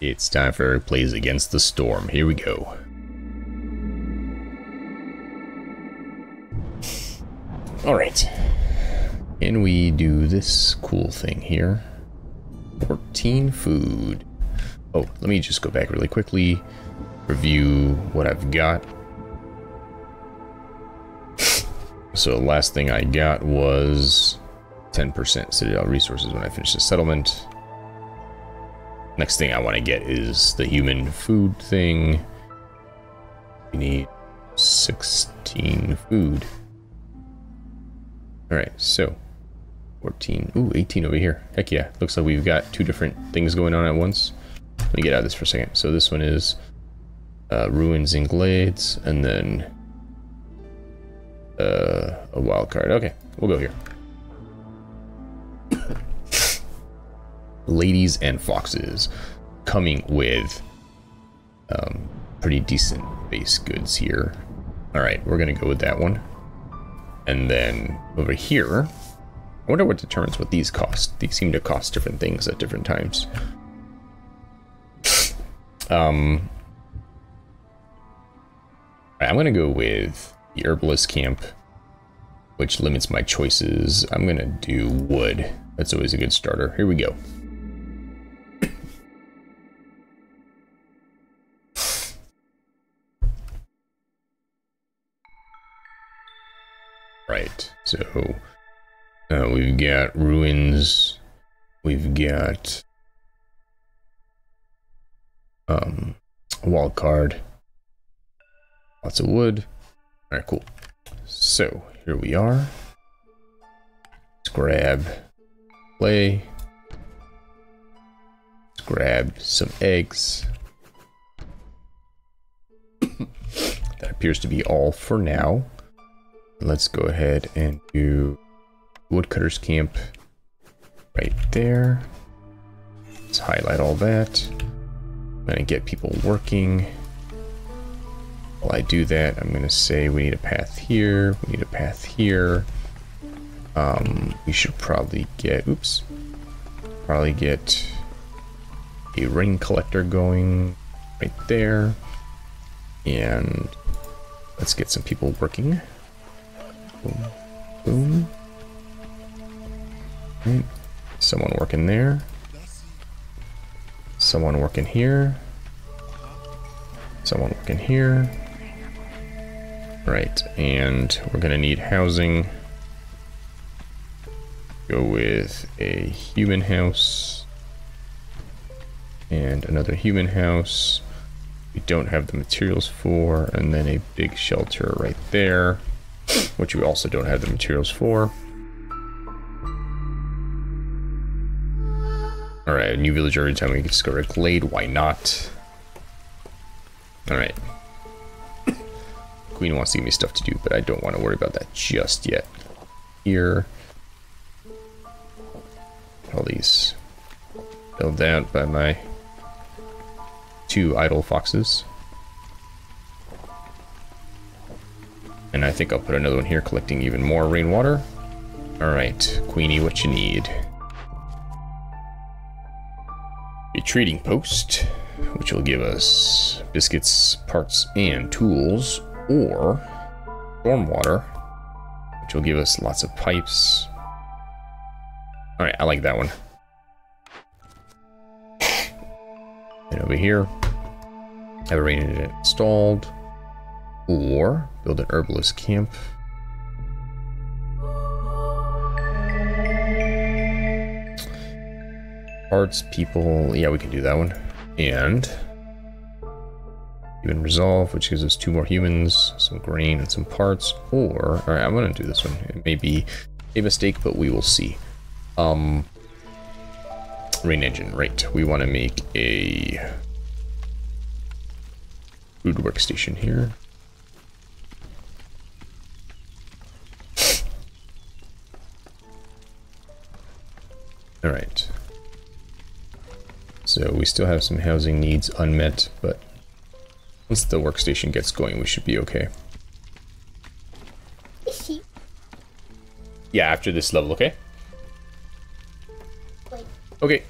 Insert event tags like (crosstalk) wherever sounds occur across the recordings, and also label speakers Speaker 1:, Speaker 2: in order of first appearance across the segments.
Speaker 1: It's time for Plays Against the Storm. Here we go. Alright. Can we do this cool thing here? 14 food. Oh, let me just go back really quickly, review what I've got. So the last thing I got was 10% Citadel resources when I finish the settlement. Next thing I want to get is the human food thing. We need 16 food. Alright, so 14. Ooh, 18 over here. Heck yeah. Looks like we've got two different things going on at once. Let me get out of this for a second. So this one is uh, Ruins and Glades, and then uh, a wild card. Okay, we'll go here. Ladies and Foxes coming with um, pretty decent base goods here. All right, we're gonna go with that one. And then over here, I wonder what determines what these cost. These seem to cost different things at different times. (laughs) um, I'm gonna go with the herbalist camp, which limits my choices. I'm gonna do wood. That's always a good starter. Here we go. Right, so uh, we've got ruins. We've got um, wild card. Lots of wood. All right, cool. So here we are. Let's grab clay. Let's grab some eggs. (coughs) that appears to be all for now. Let's go ahead and do woodcutter's camp right there. Let's highlight all that. I'm gonna get people working. While I do that, I'm gonna say we need a path here, we need a path here. Um, we should probably get, oops, probably get a rain collector going right there. And let's get some people working. Boom, boom. Right. Someone working there. Someone working here. Someone working here. Right, and we're gonna need housing. Go with a human house. And another human house. We don't have the materials for, and then a big shelter right there, which we also don't have the materials for. Alright, a new village every time we discover a glade, why not? Alright. (coughs) Queen wants to give me stuff to do, but I don't want to worry about that just yet. Here. All these filled out by my two idle foxes. And I think I'll put another one here collecting even more rainwater. Alright, Queenie, what you need? a trading post, which will give us biscuits, parts, and tools, or stormwater, which will give us lots of pipes. Alright, I like that one. And over here, have a rain installed, or build an herbalist camp. Parts, people, yeah, we can do that one. And human resolve, which gives us two more humans, some grain, and some parts. Or, all right, I'm gonna do this one. It may be a mistake, but we will see. Um, rain engine, right? We want to make a food workstation here. All right. So we still have some housing needs unmet, but once the workstation gets going, we should be okay. Yeah, after this level, okay?
Speaker 2: Wait.
Speaker 1: Okay.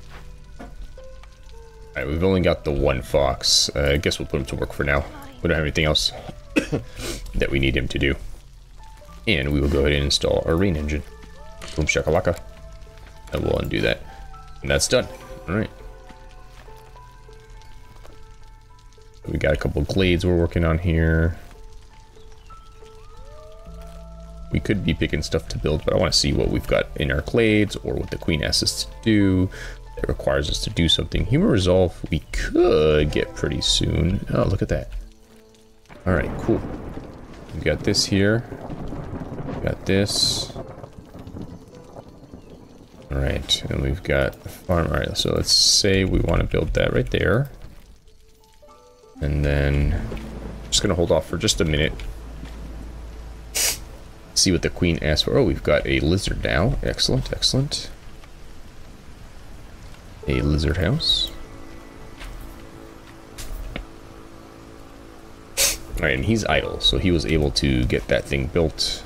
Speaker 1: Alright, we've only got the one fox. Uh, I guess we'll put him to work for now. We don't have anything else (coughs) that we need him to do. And we will go ahead and install our rain engine. Boom shakalaka. And we'll undo that. And that's done. Alright. We got a couple glades we're working on here. We could be picking stuff to build, but I want to see what we've got in our glades or what the queen asks us to do that requires us to do something. Human resolve we could get pretty soon. Oh, look at that. All right, cool. We got this here. We got this. All right, and we've got farm. All right, so let's say we want to build that right there. And then just gonna hold off for just a minute. See what the queen asks for. Oh, we've got a lizard now. Excellent, excellent. A lizard house. Alright, and he's idle, so he was able to get that thing built.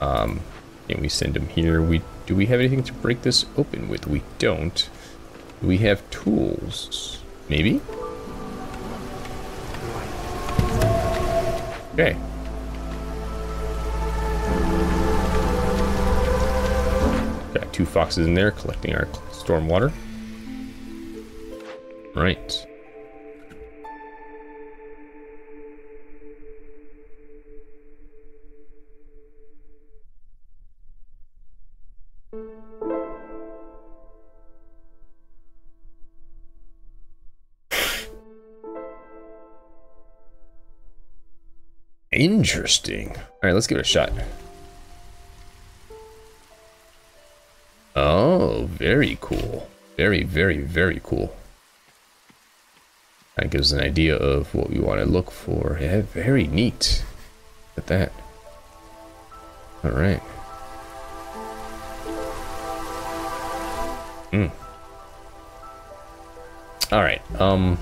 Speaker 1: Um, and we send him here. We Do we have anything to break this open with? We don't. Do we have tools? Maybe? Okay. Got two foxes in there collecting our storm water. Right. Interesting. All right, let's give it a shot. Oh, very cool. Very, very, very cool. That gives an idea of what we want to look for. Yeah, very neat. Look at that. All right. Hmm. All right. Um.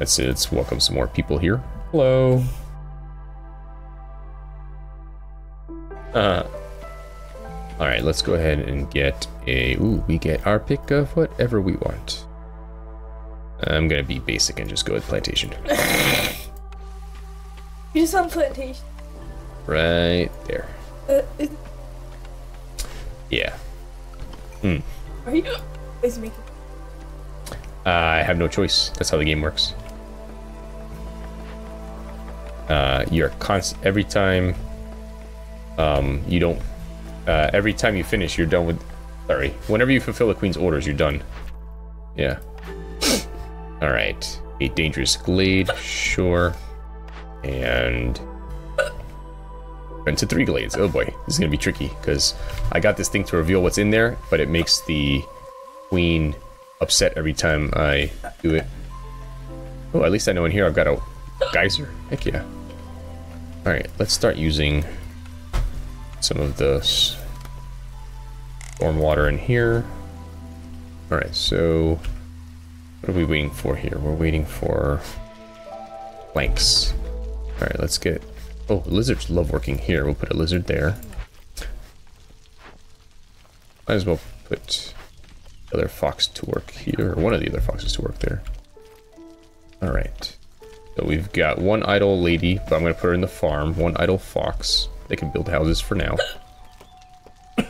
Speaker 1: Let's let's welcome some more people here. Hello. Uh. All right, let's go ahead and get a. Ooh, we get our pick of whatever we want. I'm gonna be basic and just go with plantation. (laughs)
Speaker 2: You just on plantation.
Speaker 1: Right there.
Speaker 2: Uh,
Speaker 1: Yeah. Hmm.
Speaker 2: are you? (gasps) Is making.
Speaker 1: I have no choice. That's how the game works. Uh, you're const every time. Um, you don't. Uh, every time you finish, you're done with. Sorry. Whenever you fulfill the queen's orders, you're done. Yeah. (coughs) All right. A dangerous glade, sure. And into three glades. Oh boy, this is gonna be tricky because I got this thing to reveal what's in there, but it makes the queen upset every time I do it. Oh, at least I know in here I've got a geyser. Heck yeah. Alright, let's start using some of the storm water in here. Alright, so what are we waiting for here? We're waiting for planks. Alright, let's get... Oh, lizards love working here. We'll put a lizard there. Might as well put the other fox to work here, or one of the other foxes to work there. Alright. So we've got one idle lady, but I'm going to put her in the farm. One idle fox. They can build houses for now. (coughs)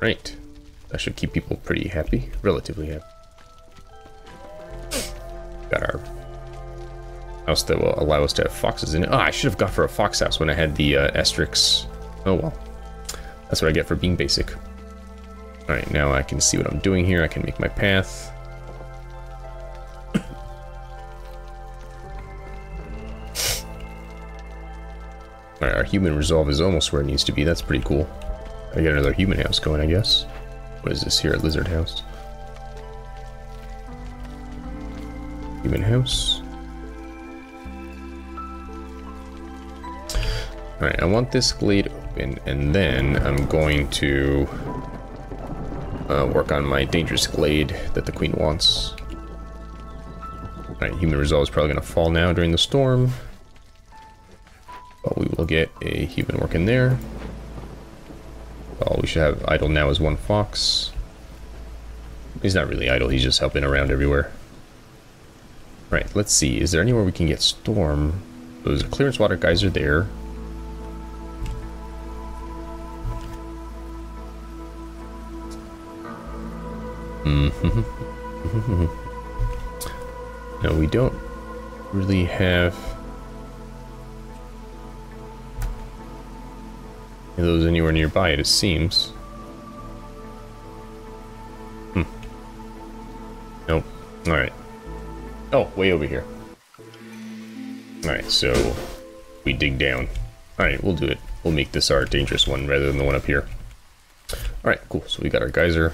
Speaker 1: right. That should keep people pretty happy. Relatively happy. Got our house that will allow us to have foxes in it. Oh, I should have got for a fox house when I had the uh, asterisks. Oh well. That's what I get for being basic. Alright, now I can see what I'm doing here. I can make my path. Our human resolve is almost where it needs to be. That's pretty cool. I got another human house going, I guess. What is this here at Lizard House? Human house. Alright, I want this glade open, and then I'm going to uh, work on my dangerous glade that the queen wants. Alright, human resolve is probably going to fall now during the storm. Get a human working there. While we should have idle now as one fox. He's not really idle, he's just helping around everywhere. Right, let's see. Is there anywhere we can get storm? Those clearance water guys are there. Mm-hmm. (laughs) no, we don't really have those anywhere nearby, it seems. Hmm. Nope. Alright. Oh, way over here. Alright, so we dig down. Alright, we'll do it. We'll make this our dangerous one rather than the one up here. Alright, cool. So we got our geyser.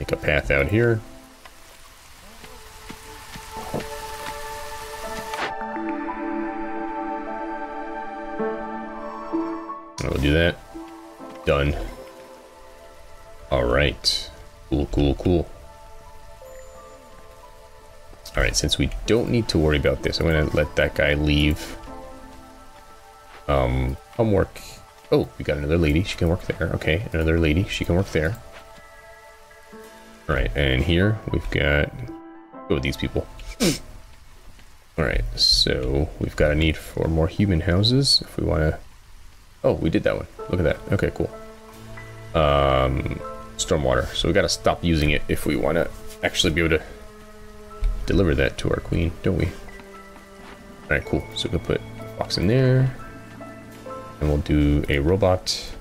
Speaker 1: Make a path out here. That. Done. Alright. Cool, cool, cool. Alright, since we don't need to worry about this, I'm gonna let that guy leave. Um, come work. Oh, we got another lady. She can work there. Okay, another lady. She can work there. Alright, and here we've got... Go with these people. Alright, so we've got a need for more human houses if we want to... Oh, we did that one. Look at that. Okay, cool. Um, stormwater. So we got to stop using it if we want to actually be able to deliver that to our queen, don't we? Alright, cool. So we can put a box in there. And we'll do a robot.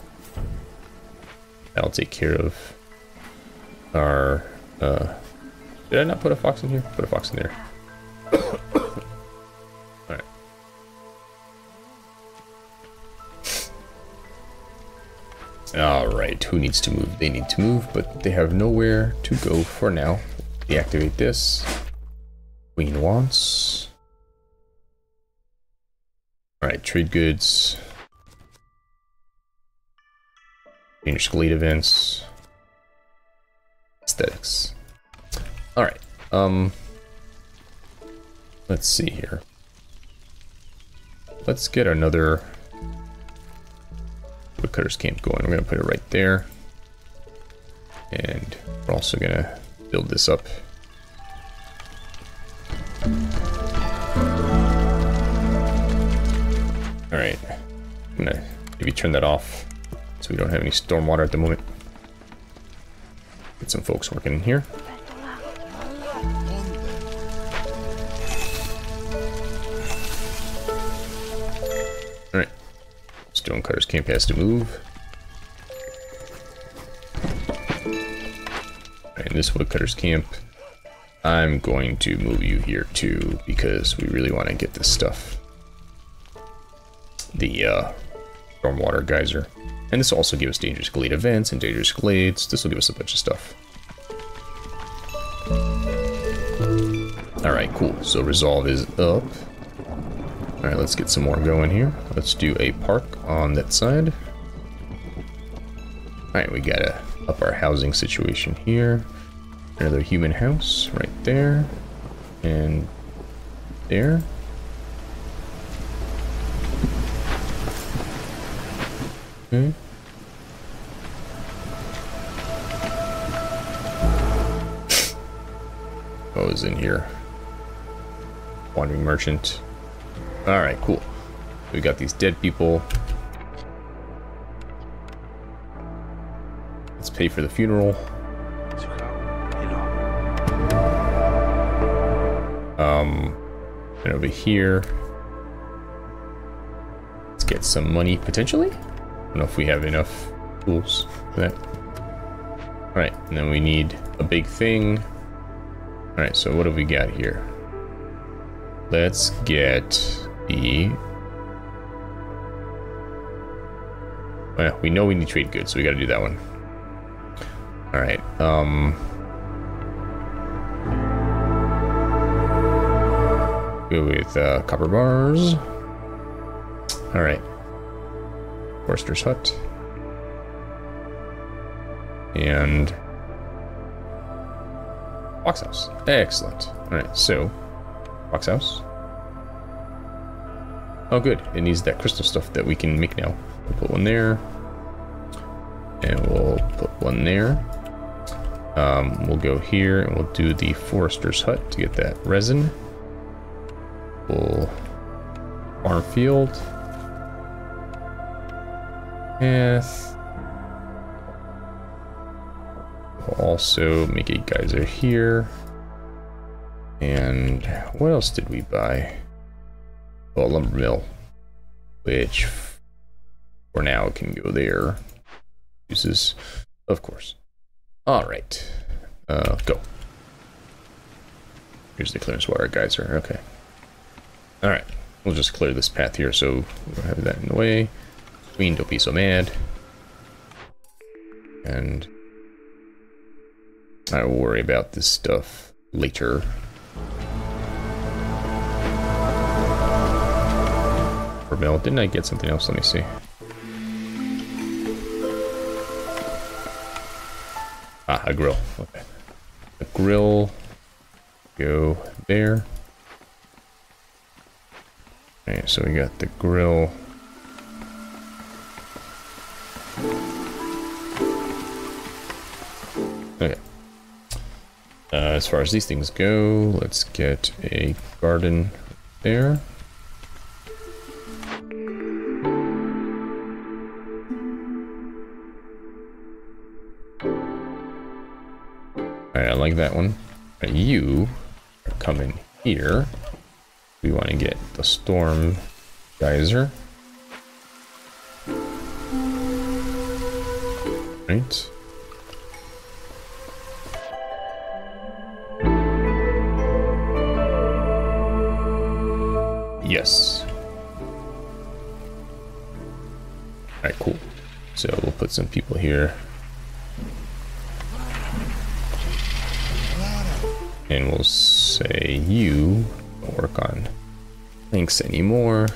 Speaker 1: That'll take care of our... Uh, did I not put a fox in here? Put a fox in there. Alright, who needs to move? They need to move, but they have nowhere to go for now. Deactivate this. Queen wants. Alright, trade goods. Change Glade events. Aesthetics. Alright, um... Let's see here. Let's get another woodcutter's camp going. We're going to put it right there. And we're also going to build this up. Alright. I'm going to maybe turn that off so we don't have any storm water at the moment. Get some folks working in here. Stonecutters camp has to move. And this woodcutters camp, I'm going to move you here too because we really want to get this stuff. The uh, stormwater geyser. And this will also give us dangerous glade events and dangerous glades. This will give us a bunch of stuff. Alright, cool. So resolve is up. Alright, let's get some more going here. Let's do a park on that side. Alright, we gotta up our housing situation here. Another human house right there. And there. Okay. (laughs) Oh, what was in here? Wandering merchant. Alright, cool. We got these dead people. Let's pay for the funeral. Um, and over here, let's get some money potentially. I don't know if we have enough tools for that. All right, and then we need a big thing. All right, so what have we got here? Let's get the. Well, we know we need trade goods, so we got to do that one. All right. Um. Go with uh, copper bars. All right. Forester's hut. And Fox house. Excellent. All right, so Fox house. Oh, good. It needs that crystal stuff that we can make now. We'll put one there. And we'll put one there. Um, we'll go here and we'll do the forester's hut to get that resin. We'll farm field. Yes. We'll also make a geyser here. And what else did we buy? Oh, lumber mill, which for now can go there. Uses, of course. All right, uh, go. Here's the clearance water geyser. Okay. All right, we'll just clear this path here so we don't have that in the way. Queen, don't be so mad. And I will worry about this stuff later. For mill, didn't I get something else? Let me see. Ah, a grill. Okay. A grill. Go there. Okay, so we got the grill. Okay. Uh, as far as these things go, let's get a garden there. Like that one. Right, you are coming here. We want to get the storm geyser. Right. Yes. Alright, cool. So we'll put some people here. And we'll say you don't work on links anymore.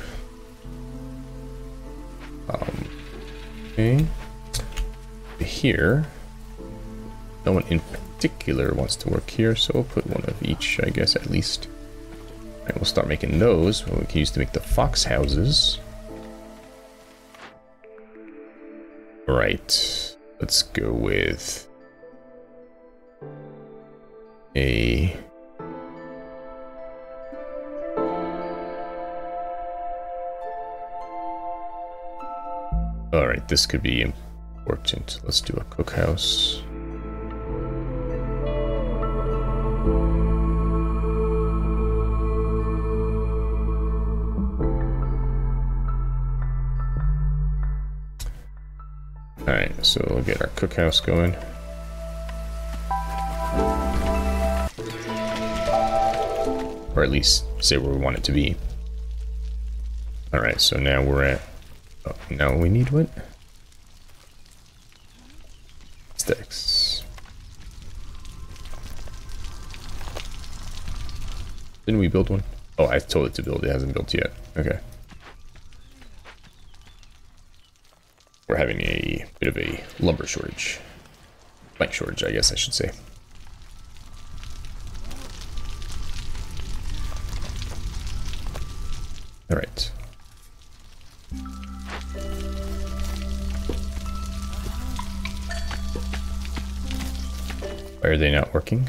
Speaker 1: Um, okay. Here, no one in particular wants to work here, so we'll put one of each, I guess, at least. And we'll start making those. What We can use to make the fox houses. Right. Let's go with a All right, this could be important. Let's do a cookhouse. All right, so we'll get our cookhouse going. Or at least say where we want it to be. All right, so now we're at, oh, now we need what? Sticks. Didn't we build one? Oh, I told it to build, it hasn't built yet. Okay. We're having a bit of a lumber shortage. Plank shortage, I guess I should say. Why are they not working?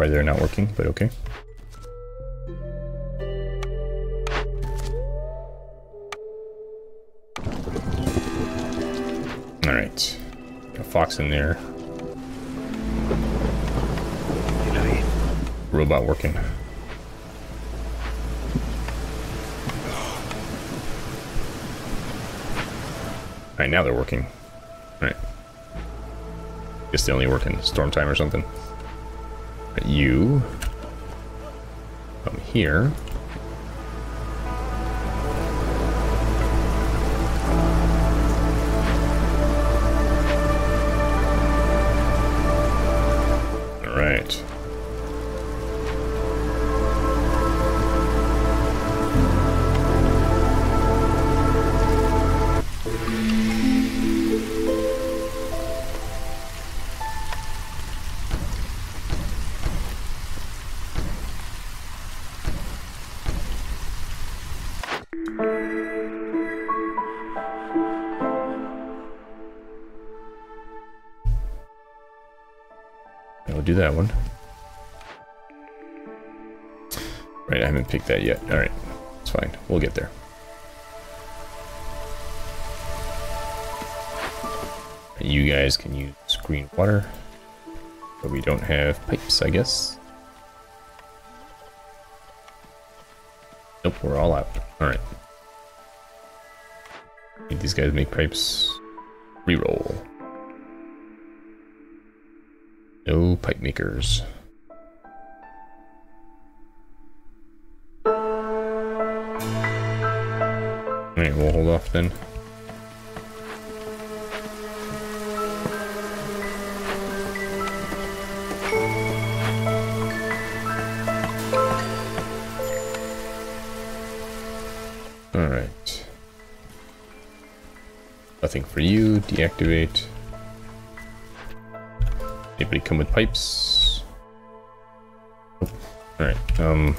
Speaker 1: Why they're not working, but okay. Alright. Got a fox in there. Robot working. Alright, now they're working. Alright. Guess they only work in storm time or something. You come here. Right, I haven't picked that yet. Alright, it's fine. We'll get there. You guys can use green water. But we don't have pipes, I guess. Nope, we're all out. Alright. These guys make pipes. Reroll. No pipe makers. Alright, we'll hold off then. Alright. Nothing for you. Deactivate. Anybody come with pipes? Alright, um...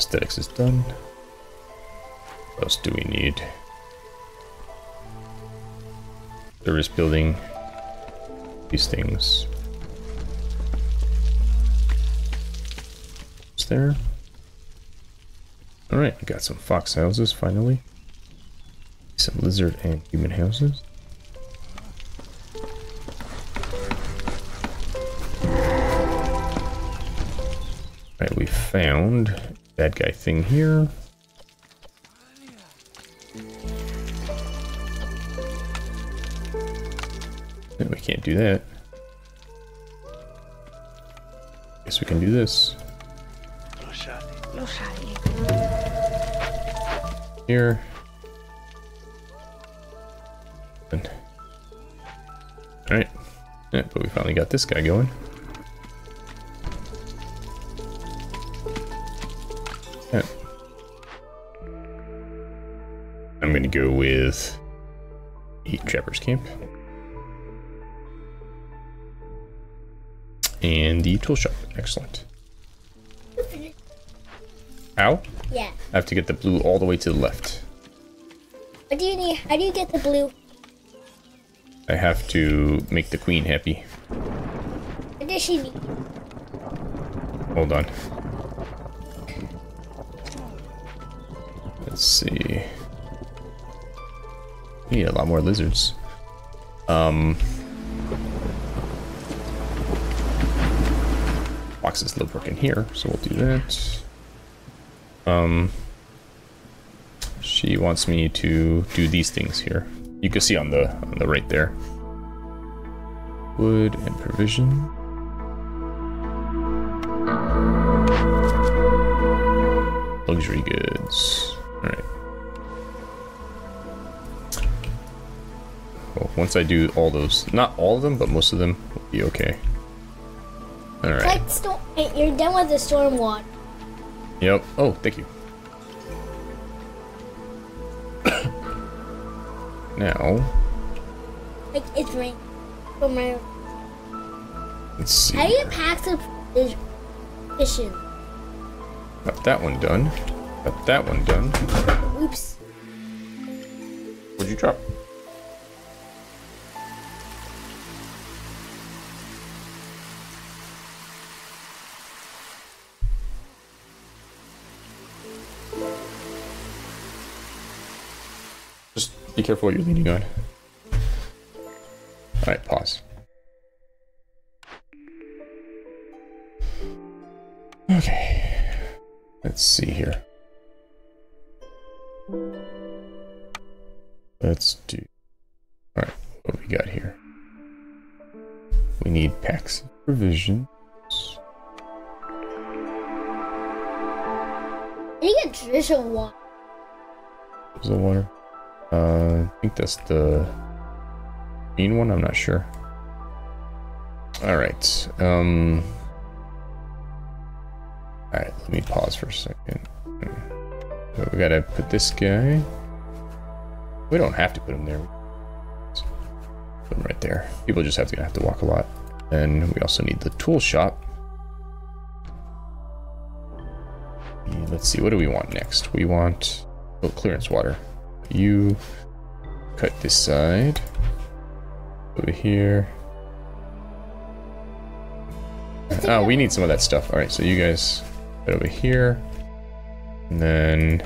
Speaker 1: aesthetics is done. What else do we need? Service building. These things. Is there? Alright, we got some fox houses finally. Some lizard and human houses. Right, we found bad guy thing here. We can't do that. Guess we can do this. Here. Alright. Yeah, but we finally got this guy going. I'm gonna go with Eat Trapper's Camp. And the tool shop. Excellent. (laughs) Ow.
Speaker 3: Yeah.
Speaker 1: I have to get the blue all the way to the left.
Speaker 3: What do you need? How do you get the blue?
Speaker 1: I have to make the queen happy.
Speaker 3: What does she need?
Speaker 1: Hold on. Let's see. We need a lot more lizards. Um. Boxes live working here, so we'll do that. Um. She wants me to do these things here. You can see on the on the right there. Wood and provision. Luxury goods. Once I do all those, not all of them, but most of them will be okay. Alright.
Speaker 3: Like storm. Eh, you're done with the storm water.
Speaker 1: Yep. Oh, thank you. (coughs) now,
Speaker 3: Like it's rain. From my.
Speaker 1: let's see.
Speaker 3: How do you pack the fish- fishing?
Speaker 1: Got that one done. Got that one done.
Speaker 3: Oops.
Speaker 1: What'd you drop? Be careful what you're leaning on. Alright, pause. Okay. Let's see here. Let's do. Alright, what we got here? We need packs of provisions.
Speaker 3: Do you get traditional water?
Speaker 1: Is the water? Uh, I think that's the green one. I'm not sure. All right. Um. All right. Let me pause for a second. So we gotta put this guy. We don't have to put him there. Put them right there. People just have to have to walk a lot. And we also need the tool shop. Let's see, what do we want next? We want oh, clearance water. You cut this side over here. Oh, we need some of that stuff. All right, so you guys cut over here, and then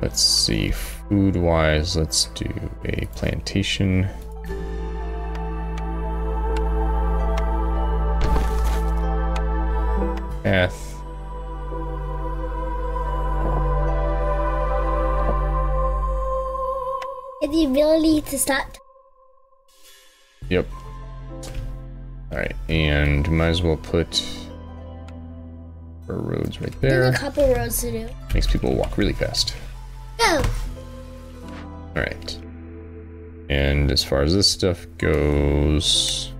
Speaker 1: let's see, food-wise, let's do a plantation. Path.
Speaker 3: The ability to stop.
Speaker 1: Yep. Alright, and might as well put our roads right
Speaker 3: There's
Speaker 1: there.
Speaker 3: a couple roads to do.
Speaker 1: Makes people walk really fast.
Speaker 3: Go.
Speaker 1: Alright. And as far as this stuff goes,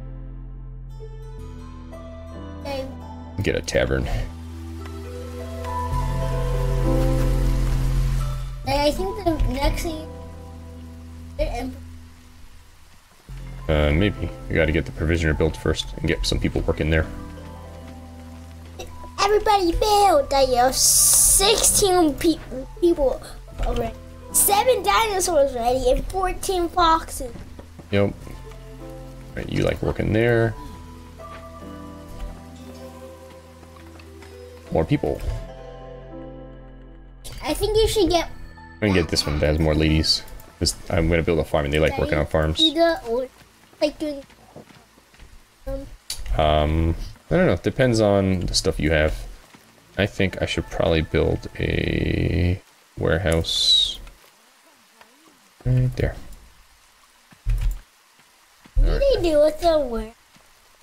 Speaker 3: Okay.
Speaker 1: get a tavern.
Speaker 3: I think the next thing.
Speaker 1: Uh, maybe. We gotta get the provisioner built first and get some people working there.
Speaker 3: everybody build. That you have 16 pe- people already. Seven dinosaurs ready and 14 foxes.
Speaker 1: Yep. Alright, you like working there. More people.
Speaker 3: I think you should get
Speaker 1: I'm gonna get this one that has more ladies. This, I'm gonna build a farm and they like working on farms.
Speaker 3: Like doing. Um,
Speaker 1: Um, I don't know. It Depends on the stuff you have. I think I should probably build a warehouse right there.
Speaker 3: what do they do with the word?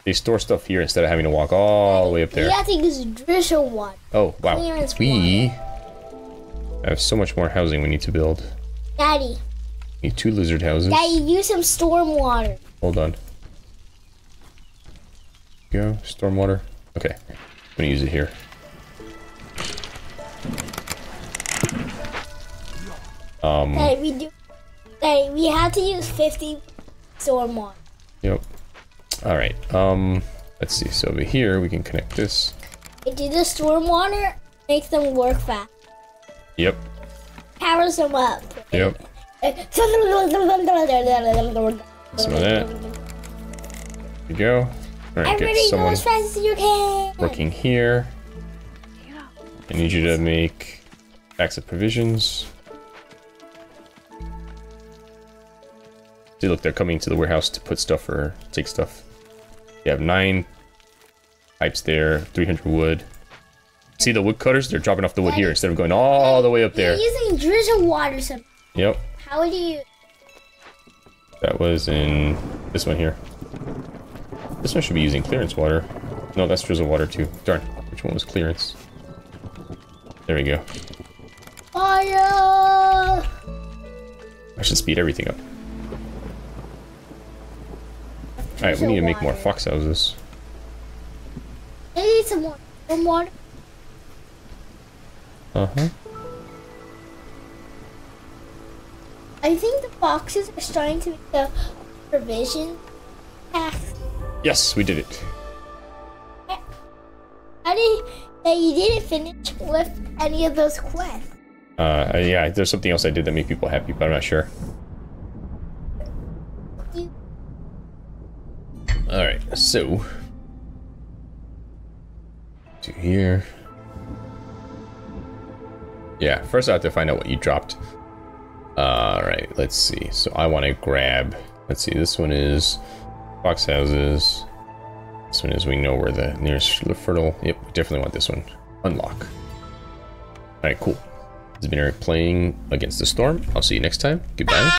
Speaker 1: They store stuff here instead of having to walk all the way up there.
Speaker 3: have to use drizzle one.
Speaker 1: Oh wow,
Speaker 3: Clearance
Speaker 1: we have so much more housing we need to build.
Speaker 3: Daddy,
Speaker 1: We need two lizard houses.
Speaker 3: Daddy, use some storm water.
Speaker 1: Hold on. Go stormwater. Okay, I'm gonna use it here. Um.
Speaker 3: Daddy, we do. Daddy, we have to use 50 storm water.
Speaker 1: Yep. All right. Um. Let's see. So over here we can connect this.
Speaker 3: We do the storm water, makes them work fast.
Speaker 1: Yep.
Speaker 3: Powers them up.
Speaker 1: Yep. (laughs) (laughs)
Speaker 3: Some
Speaker 1: of that. There we go. All right. Get someone
Speaker 3: as fast as
Speaker 1: working here. I need you to make packs of provisions. See, look, they're coming to the warehouse to put stuff or take stuff. You have nine pipes there, 300 wood. See the wood cutters? They're dropping off the wood here instead of going all the way up there.
Speaker 3: You're using drizzle water. Some.
Speaker 1: Yep,
Speaker 3: How do you?
Speaker 1: That was in this one here. This one should be using clearance water. No, that's drizzle water too. Darn, which one was clearance? There we go.
Speaker 3: Fire!
Speaker 1: I should speed everything up. Alright, we need to make more fox houses.
Speaker 3: I need some more storm water.
Speaker 1: Uh-huh.
Speaker 3: I think the foxes are starting to make the provision tax.
Speaker 1: Yes, we did it.
Speaker 3: How did that you didn't finish with any of those quests?
Speaker 1: Uh, yeah, there's something else I did that made people happy, but I'm not sure.
Speaker 3: You,
Speaker 1: Alright, so... To here. Yeah, first I have to find out what you dropped. Alright, let's see. So I want to grab... Let's see, this one is... Fox houses. This one is we know where the nearest fertile... Yep, definitely want this one. Unlock. Alright, cool. Has been Eric playing Against the Storm. I'll see you next time. Goodbye.